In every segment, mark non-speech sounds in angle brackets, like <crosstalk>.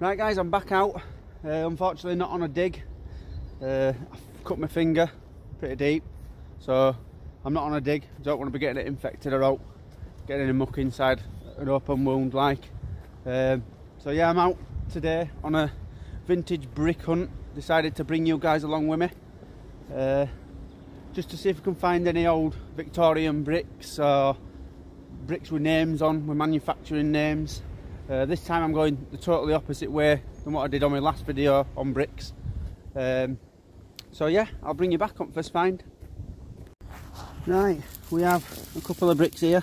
Right guys, I'm back out. Uh, unfortunately not on a dig. Uh, I've cut my finger pretty deep. So I'm not on a dig. Don't want to be getting it infected or out. Getting any muck inside an open wound like. Um, so yeah, I'm out today on a vintage brick hunt. Decided to bring you guys along with me. Uh, just to see if we can find any old Victorian bricks or bricks with names on, with manufacturing names. Uh, this time I'm going the totally opposite way than what I did on my last video on bricks. Um, so yeah, I'll bring you back up first find. Right, we have a couple of bricks here.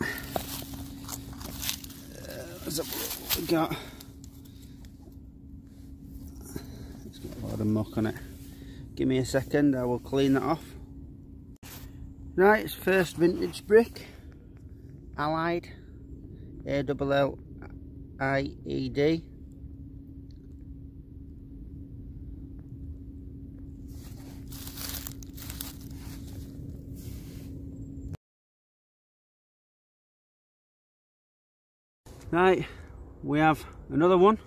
Uh, what we got. It's got a lot of muck on it. Give me a second, I will clean that off. Right, it's first vintage brick. Allied A double L I E D Right, we have another one.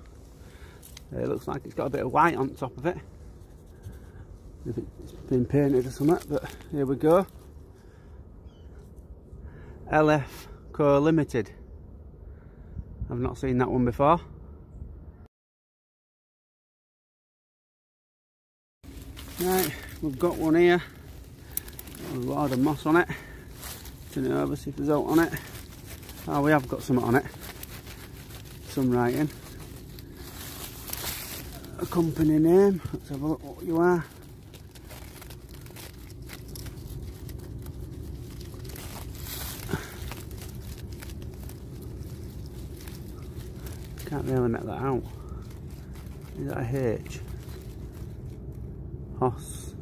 It looks like it's got a bit of white on top of it. If it's been painted or something, but here we go. LF Co uh, Limited. I've not seen that one before. Right, we've got one here. A lot of moss on it. Turn it over, see if there's out on it. Oh, we have got some on it. Some writing. A company name. Let's have a look what you are. Can't really make that out. Is that a H? Hos.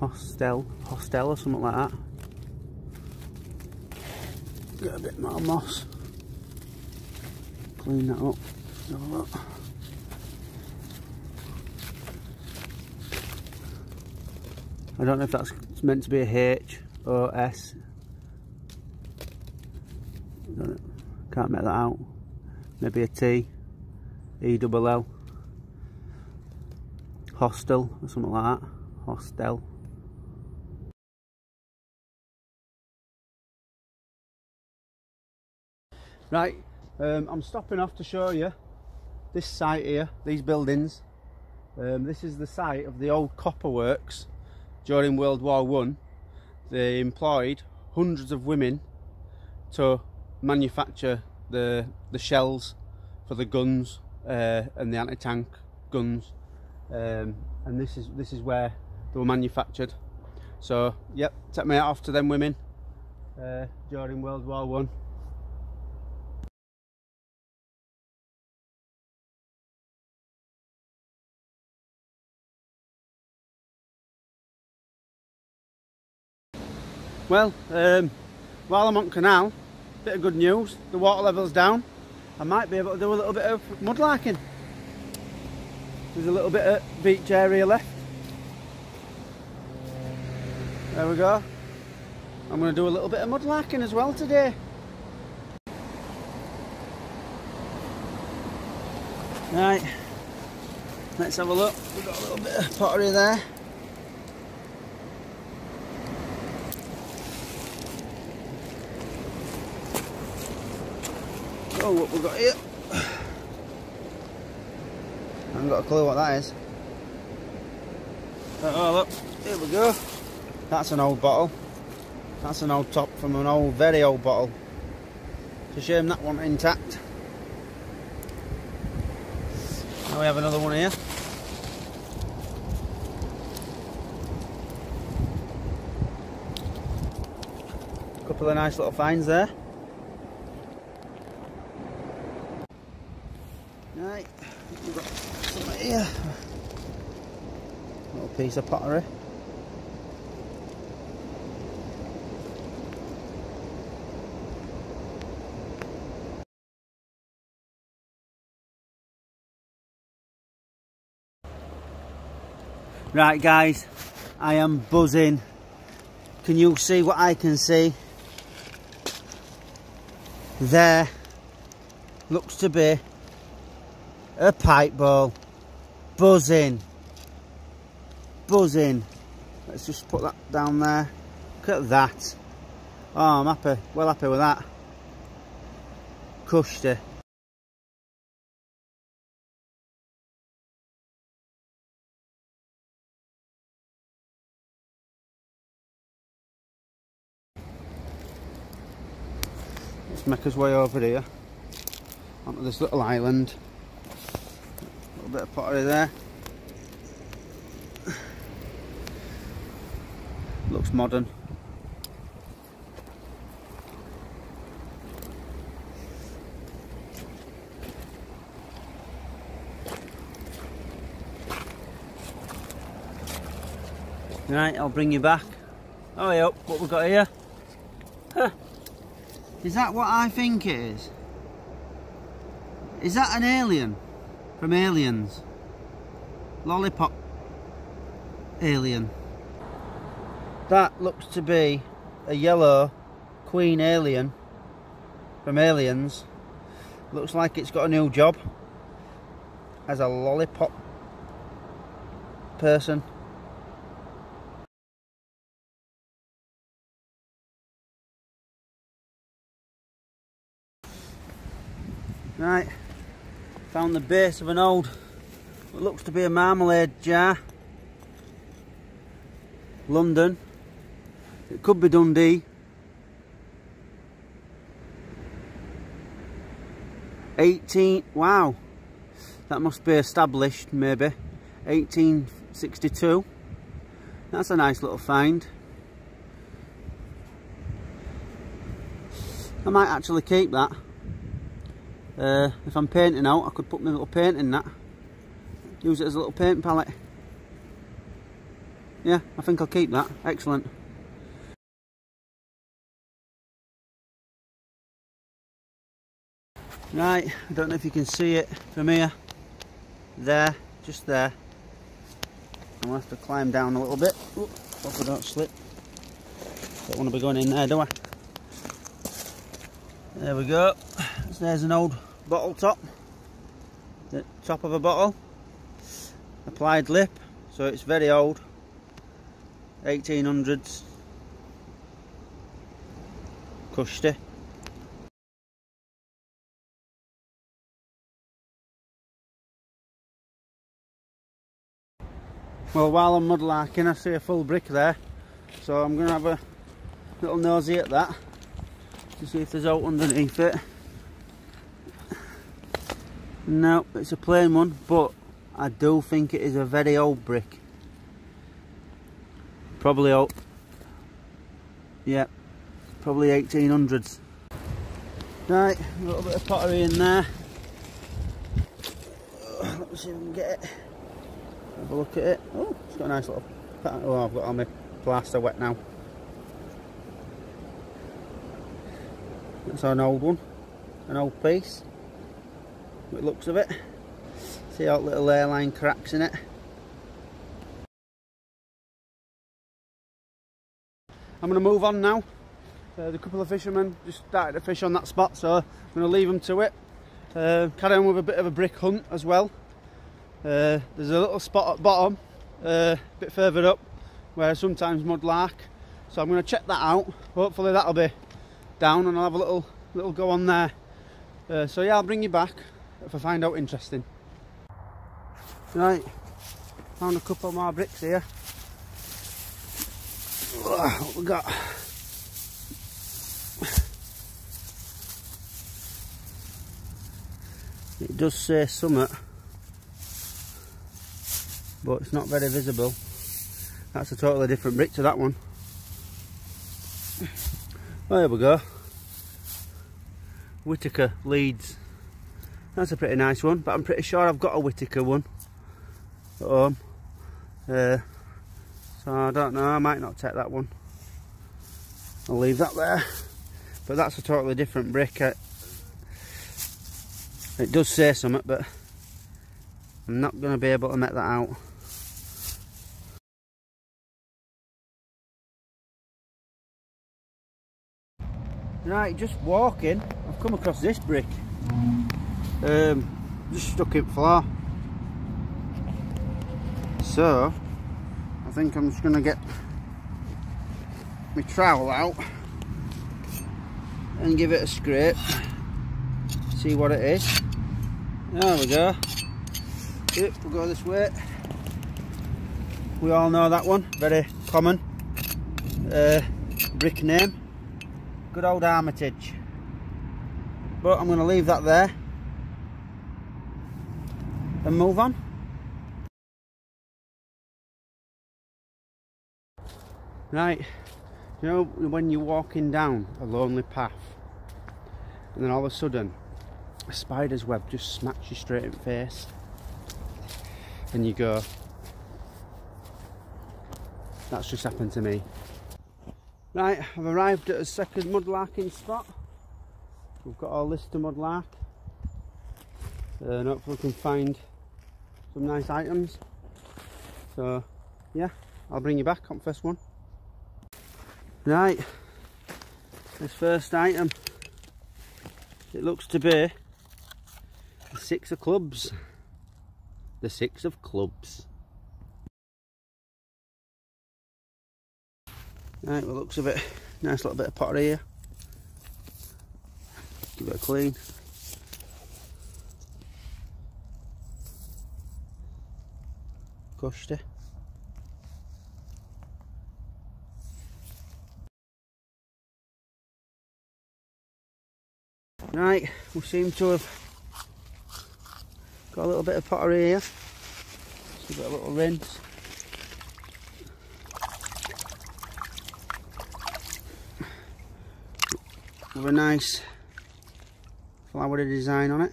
Hostel. Hostel or something like that. Get a bit more moss. Clean that up. Have a look. I don't know if that's meant to be a H or S. Can't make that out. Maybe a T, E double L, hostel or something like that. Hostel. Right, um, I'm stopping off to show you this site here, these buildings. Um, this is the site of the old copper works during World War One. They employed hundreds of women to manufacture the the shells for the guns uh, and the anti-tank guns. Um, and this is this is where they were manufactured. So yep take me off to them women uh, during World War One. Well, um, while I'm on canal, Bit of good news, the water level's down. I might be able to do a little bit of mudlarking. There's a little bit of beach area left. There we go. I'm going to do a little bit of mudlarking as well today. Right, let's have a look. We've got a little bit of pottery there. Oh, what we've got here. I haven't got a clue what that is. Oh, look, here we go. That's an old bottle. That's an old top from an old, very old bottle. It's a shame that one intact. Now we have another one here. A Couple of nice little finds there. Right, we've got some here. Little piece of pottery. Right guys, I am buzzing. Can you see what I can see? there looks to be a pipe ball buzzing buzzing. Let's just put that down there. Look at that. Oh I'm happy. Well happy with that. Cushy Let's make his way over here. Onto this little island. A little bit of pottery there. Looks modern. Right, I'll bring you back. Oh, yeah, what we've got here? Huh. Is that what I think it is? Is that an alien? From Aliens? Lollipop alien. That looks to be a yellow queen alien from Aliens. Looks like it's got a new job as a lollipop person. Right, found the base of an old, what looks to be a marmalade jar. London. It could be Dundee. 18, wow. That must be established, maybe. 1862. That's a nice little find. I might actually keep that. Uh, if I'm painting out, I could put my little paint in that. Use it as a little paint palette. Yeah, I think I'll keep that. Excellent. Right, I don't know if you can see it from here. There, just there. I'm gonna have to climb down a little bit. Ooh, hope I don't slip. Don't want to be going in there, do I? There we go. So there's an old bottle top the top of a bottle applied lip so it's very old 1800s cushy well while I'm mudlarking I see a full brick there so I'm going to have a little nosy at that to see if there's out underneath it no, it's a plain one, but I do think it is a very old brick. Probably old. Yeah, probably 1800s. Right, a little bit of pottery in there. Let me see if we can get it. Have a look at it. Oh, it's got a nice little. Oh, I've got all my plaster wet now. That's an old one, an old piece it looks of it. See how little airline cracks in it. I'm going to move on now. Uh, the couple of fishermen just started to fish on that spot, so I'm going to leave them to it. Uh, carry on with a bit of a brick hunt as well. Uh, there's a little spot at bottom, uh, a bit further up, where sometimes mud lark. So I'm going to check that out. Hopefully that'll be down and I'll have a little little go on there. Uh, so yeah, I'll bring you back if I find out interesting. Right, found a couple more bricks here. What we got? It does say summit, but it's not very visible. That's a totally different brick to that one. There we go. Whitaker Leeds. That's a pretty nice one, but I'm pretty sure I've got a Whitaker one at home. Uh, so I don't know, I might not take that one. I'll leave that there. But that's a totally different brick. It, it does say something, but I'm not going to be able to make that out. Right, just walking, I've come across this brick. Um, just stuck in floor. So, I think I'm just going to get my trowel out and give it a scrape. See what it is. There we go. Yep, we'll go this way. We all know that one, very common uh, brick name. Good old Armitage. But I'm going to leave that there and move on. Right, you know when you're walking down a lonely path and then all of a sudden a spider's web just smacks you straight in the face and you go, that's just happened to me. Right, I've arrived at a second mudlarking spot. We've got our list of mudlark. Uh, and hopefully we can find some nice items. So, yeah, I'll bring you back on first one. Right, this first item, it looks to be the six of clubs. The six of clubs. Right, well looks a bit, nice little bit of pottery here. Give it a clean. Cushy. Right, we seem to have got a little bit of pottery here. Just give it a little rinse. With a nice flowery design on it.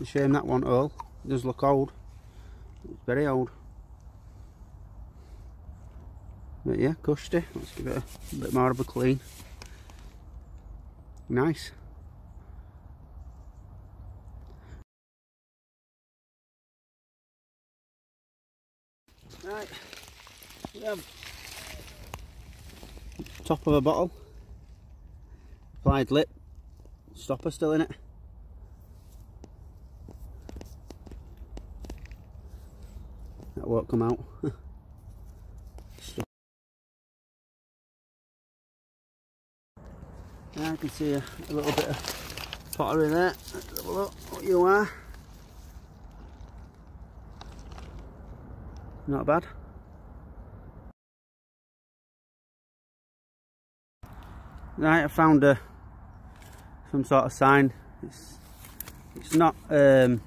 It's a shame that one old. It does look old. It's very old. But yeah, cushy. Let's give it a, a bit more of a clean. Nice. Right, we have top of a bottle, applied lip, stopper still in it. That won't come out. <laughs> I can see a, a, little bit of pottery there. Let's have a look what you are. Not bad. Right, I found a some sort of sign. It's it's not um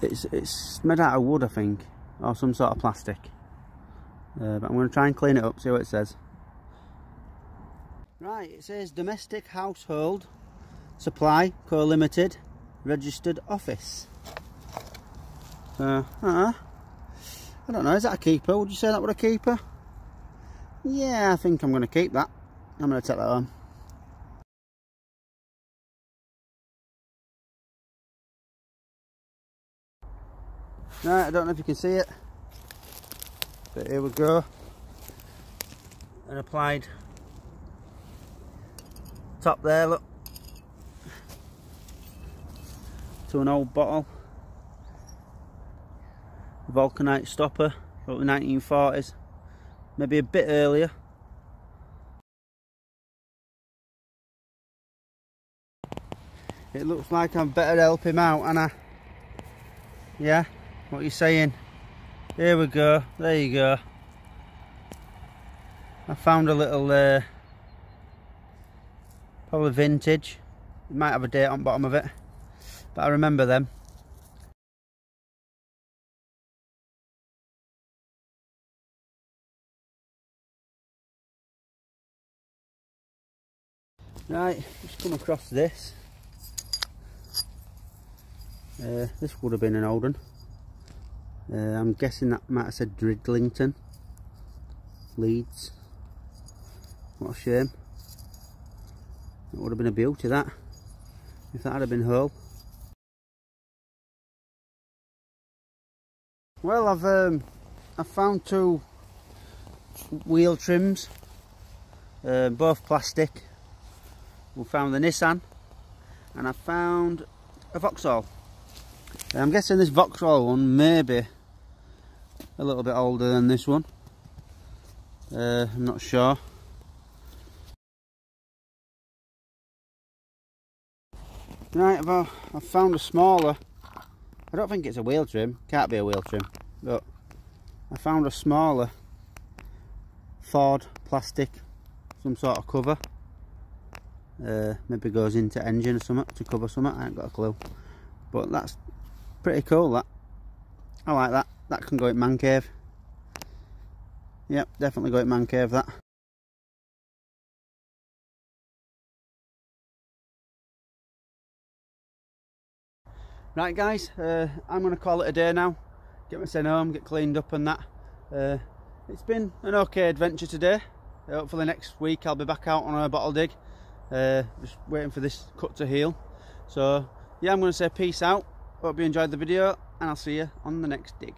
it's it's made out of wood I think or some sort of plastic. Uh, but I'm going to try and clean it up, see what it says. Right, it says Domestic Household Supply Co Limited Registered Office. Uh, uh, I don't know, is that a keeper? Would you say that was a keeper? Yeah, I think I'm going to keep that. I'm going to take that home. Right, I don't know if you can see it. But here we go. And applied top there, look. To an old bottle. Vulcanite stopper, from the 1940s. Maybe a bit earlier. It looks like I'm better help him out, and I. Yeah, what are you saying? Here we go, there you go. I found a little uh, Probably vintage. It might have a date on bottom of it. But I remember them. Right, just come across this. Uh, this would have been an old one. Uh, I'm guessing that might have said Dridlington. Leeds. What a shame. It would have been a beauty that, if that had been whole. Well, I've um, I've found two wheel trims, uh, both plastic. We found the Nissan and I found a Vauxhall. I'm guessing this Vauxhall one may be a little bit older than this one. Uh, I'm not sure. Right, I've, I've found a smaller, I don't think it's a wheel trim, can't be a wheel trim, but I found a smaller Ford plastic, some sort of cover. Uh, maybe goes into engine or something to cover something, I ain't got a clue. But that's pretty cool that. I like that. That can go in man cave. Yep, definitely go in man cave that. Right guys, uh, I'm going to call it a day now. Get myself home, get cleaned up and that. Uh, it's been an okay adventure today. Uh, hopefully next week I'll be back out on a bottle dig. Uh, just waiting for this cut to heal. So yeah, I'm going to say peace out. Hope you enjoyed the video and I'll see you on the next dig.